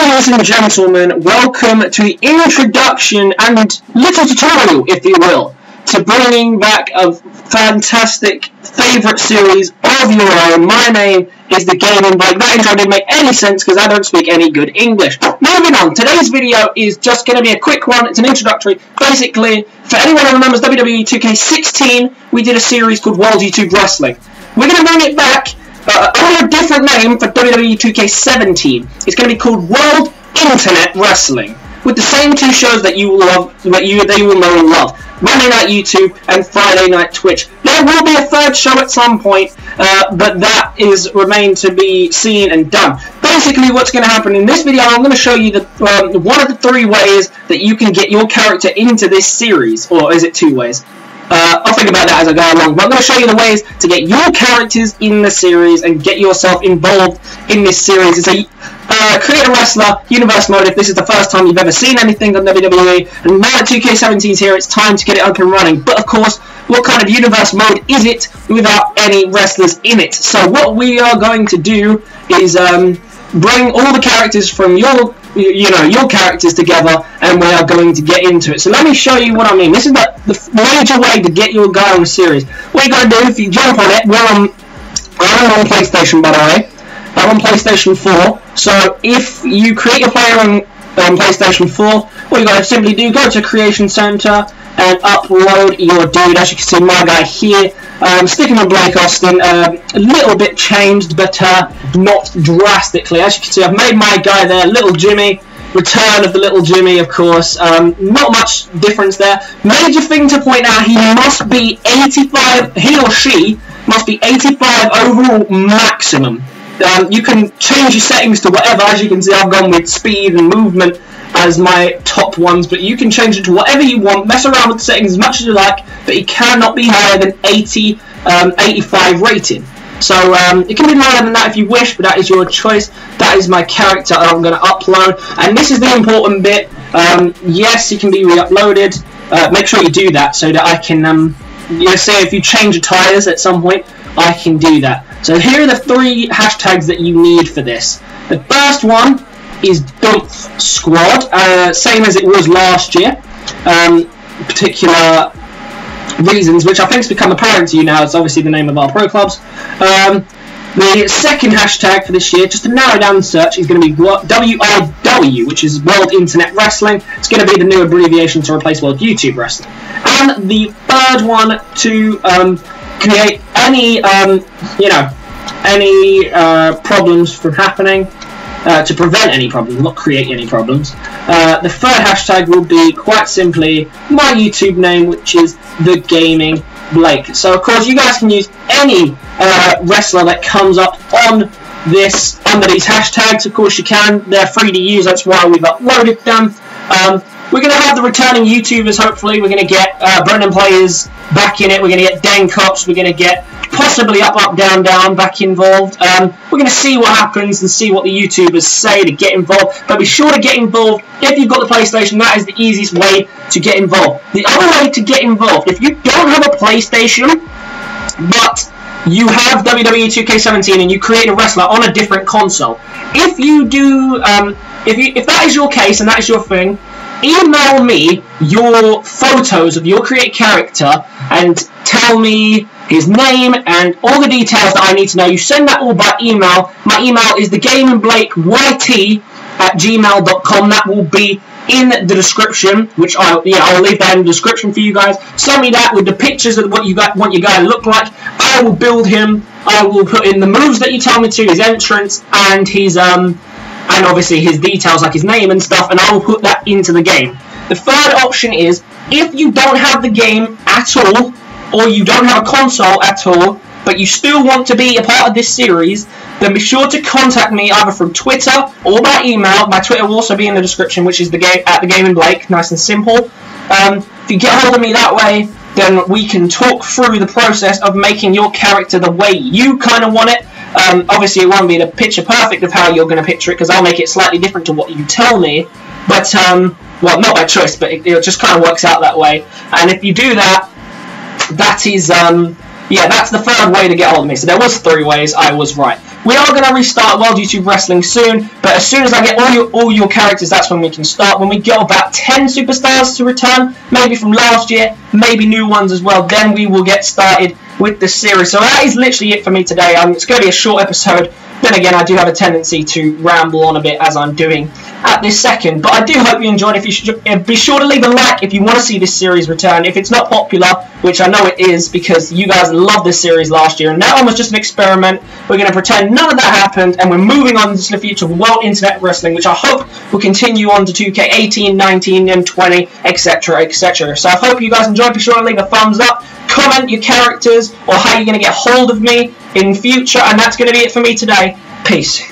Ladies and gentlemen, welcome to the introduction and little tutorial, if you will, to bringing back a fantastic favourite series of your own. My name is The Gaming Blake. That intro didn't make any sense because I don't speak any good English. Moving on, today's video is just going to be a quick one. It's an introductory. Basically, for anyone who remembers WWE 2K16, we did a series called World YouTube Wrestling. We're going to bring it back uh, under a different name for WWE 2K17. It's going to be called World Internet Wrestling, with the same two shows that you love, that you that you will know and love. Monday Night YouTube and Friday Night Twitch. There will be a third show at some point, uh, but that is remain to be seen and done. Basically, what's going to happen in this video, I'm going to show you the um, one of the three ways that you can get your character into this series, or is it two ways? Uh, I'll think about that as I go along. But I'm going to show you the ways to get your characters in the series and get yourself involved in this series. It's a uh, create a wrestler universe mode if this is the first time you've ever seen anything on WWE. And now that 2K17 is here, it's time to get it up and running. But of course, what kind of universe mode is it without any wrestlers in it? So what we are going to do is um, bring all the characters from your you know your characters together and we are going to get into it. So let me show you what I mean. This is the, the major way to get your guy on the series. What you gotta do if you jump on it we're on I'm on PlayStation by the way. I'm on PlayStation 4 so if you create your player on, on PlayStation 4 what you gotta simply do go to Creation Center and upload your dude as you can see my guy here um, sticking on Blake Austin, uh, a little bit changed, but uh, not drastically. As you can see, I've made my guy there, Little Jimmy. Return of the Little Jimmy, of course. Um, not much difference there. Major thing to point out, he must be 85, he or she must be 85 overall maximum. Um, you can change your settings to whatever. As you can see, I've gone with speed and movement as my top ones, but you can change it to whatever you want, mess around with the settings as much as you like, but it cannot be higher than 80, um, 85 rating. So um, it can be lower than that if you wish, but that is your choice. That is my character I'm going to upload. And this is the important bit. Um, yes, it can be re-uploaded. Uh, make sure you do that so that I can, um, you know, say if you change the tires at some point, I can do that. So here are the three hashtags that you need for this. The first one is Dumpf Squad, uh, same as it was last year. Um, particular reasons, which I think has become apparent to you now. It's obviously the name of our pro clubs. Um, the second hashtag for this year, just to narrow down the search, is going to be WIW, which is World Internet Wrestling. It's going to be the new abbreviation to replace World YouTube Wrestling. And the third one to um, create any, um, you know, any uh, problems from happening uh, to prevent any problems, not create any problems. Uh, the third hashtag will be quite simply my YouTube name, which is The Gaming Blake. So of course you guys can use any uh, wrestler that comes up on this under these hashtags. Of course you can. They're free to use. That's why we've uploaded them. Um, we're going to have the returning YouTubers, hopefully. We're going to get uh, Brendan Players back in it. We're going to get Dan Cops. We're going to get possibly Up Up Down Down back involved. Um, we're going to see what happens and see what the YouTubers say to get involved. But be sure to get involved if you've got the PlayStation. That is the easiest way to get involved. The other way to get involved, if you don't have a PlayStation, but you have WWE 2K17 and you create a wrestler on a different console. If you do, um, if you, if that is your case and that is your thing, email me your photos of your create character and tell me his name and all the details that I need to know. You send that all by email. My email is thegamingblakeyt at gmail.com. That will be in the description, which I yeah I'll leave that in the description for you guys. Send me that with the pictures of what you got, want your guy to look like. I will build him. I will put in the moves that you tell me to, his entrance, and his um and obviously his details like his name and stuff, and I will put that into the game. The third option is if you don't have the game at all, or you don't have a console at all, but you still want to be a part of this series, then be sure to contact me either from Twitter or by email. My Twitter will also be in the description, which is the game at the Gaming Blake, nice and simple. Um, if you get hold of me that way, then we can talk through the process of making your character the way you kind of want it. Um, obviously, it won't be the picture perfect of how you're going to picture it because I'll make it slightly different to what you tell me. But, um, well, not by choice, but it, it, just kind of works out that way. And if you do that, that is um, Yeah, that's the third way to get hold of me. So there was three ways. I was right. We are going to restart World YouTube Wrestling soon, but as soon as I get all your all your characters, that's when we can start. When we get about 10 superstars to return, maybe from last year, maybe new ones as well, then we will get started with the series. So that is literally it for me today. Um, it's going to be a short episode. Then again, I do have a tendency to ramble on a bit as I'm doing at this second. But I do hope you enjoyed. If you should, uh, be sure to leave a like if you want to see this series return. If it's not popular, which I know it is because you guys loved this series last year, and that one was just an experiment. We're going to pretend none of that happened, and we're moving on into the future of World Internet Wrestling, which I hope will continue on to 2K18, 19, and 20, etc., etc. So I hope you guys enjoyed. Be sure to leave a thumbs up comment your characters or how you're going to get hold of me in future. And that's going to be it for me today. Peace.